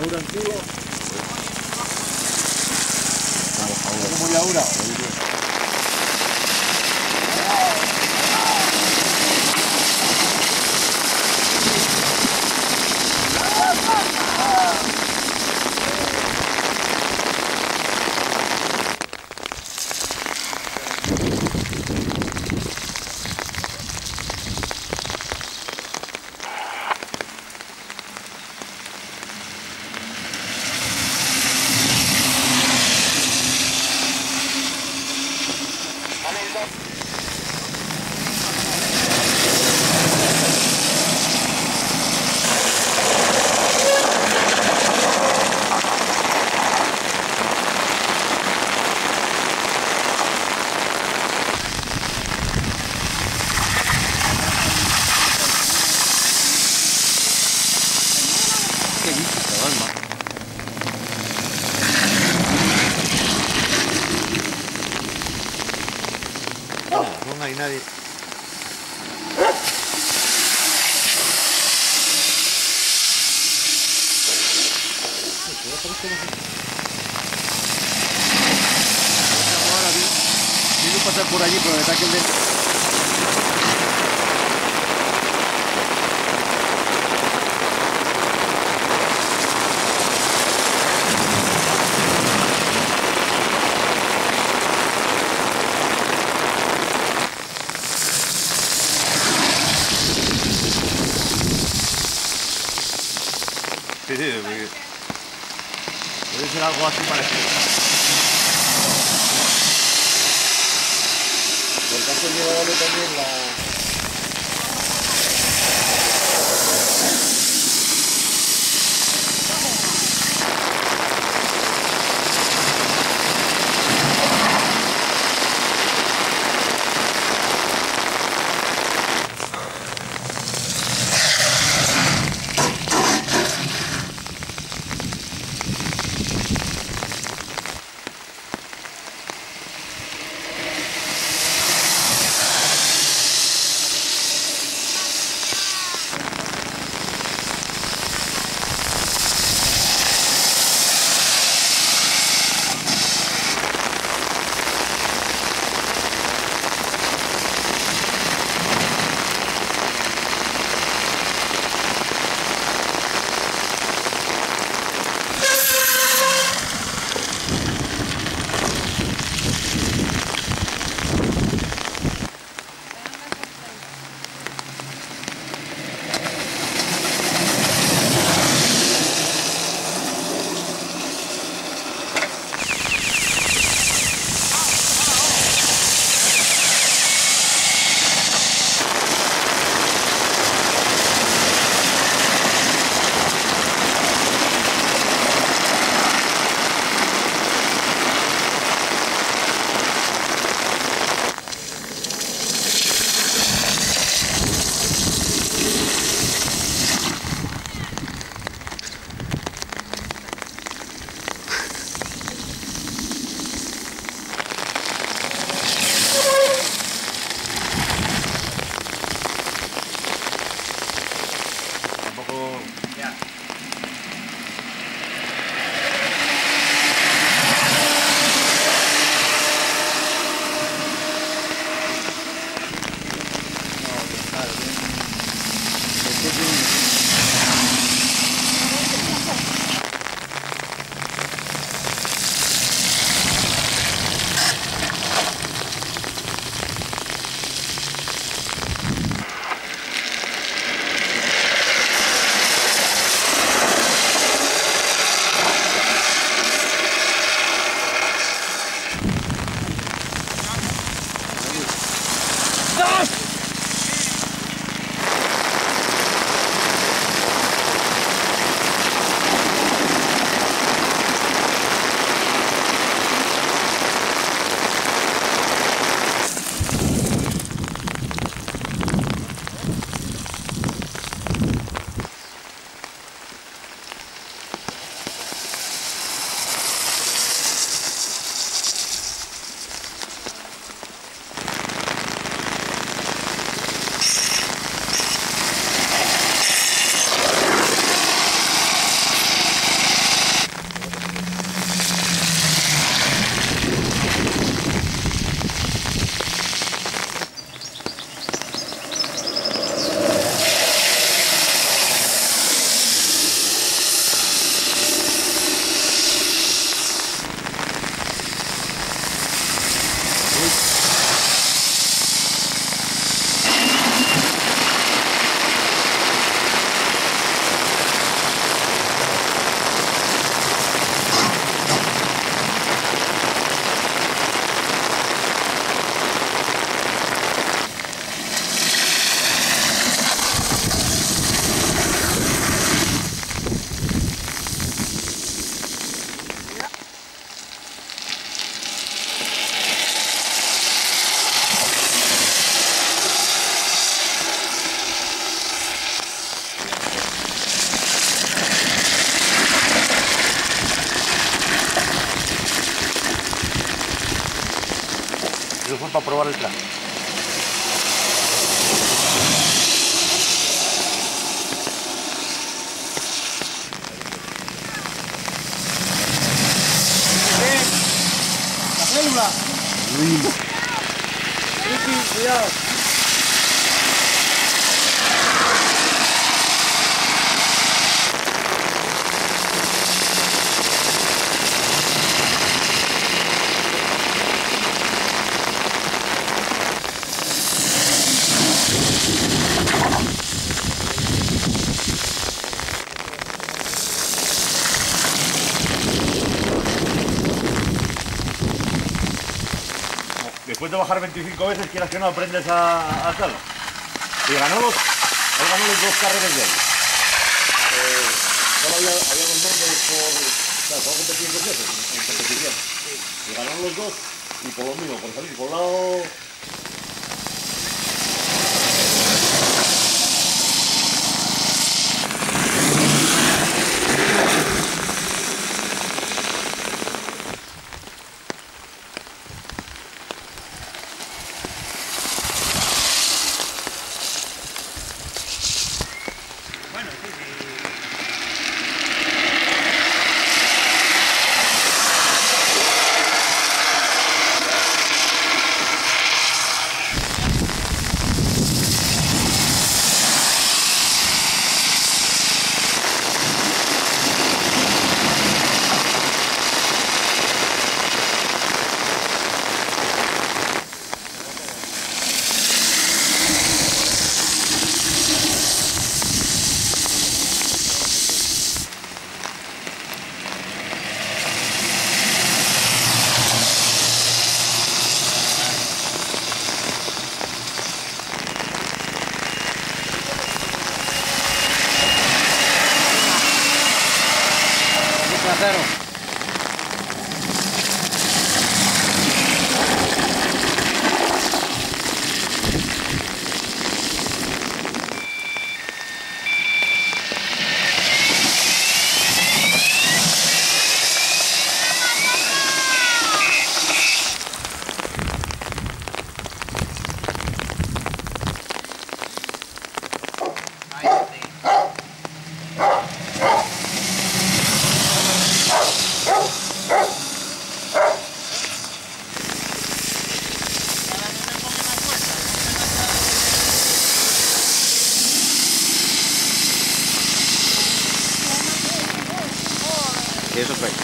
muy ahora antiguo. Muy ahora. No Ahora vi, vi pasar por allí, pero está que. Sí, sí, debe ser algo así parecido. Por tanto, llevarle también la... probar el traje. La célula. Cuidado. Después de bajar 25 veces, quieras que no aprendes a, a tal. Y ganó los, él ganó los dos carreras de ahí. Eh, solo había, había dos nombres por. O sea, solo competí dos veces en, en competición. Y ganaron los dos, y por lo mismo, por salir por un lado. Eso fue.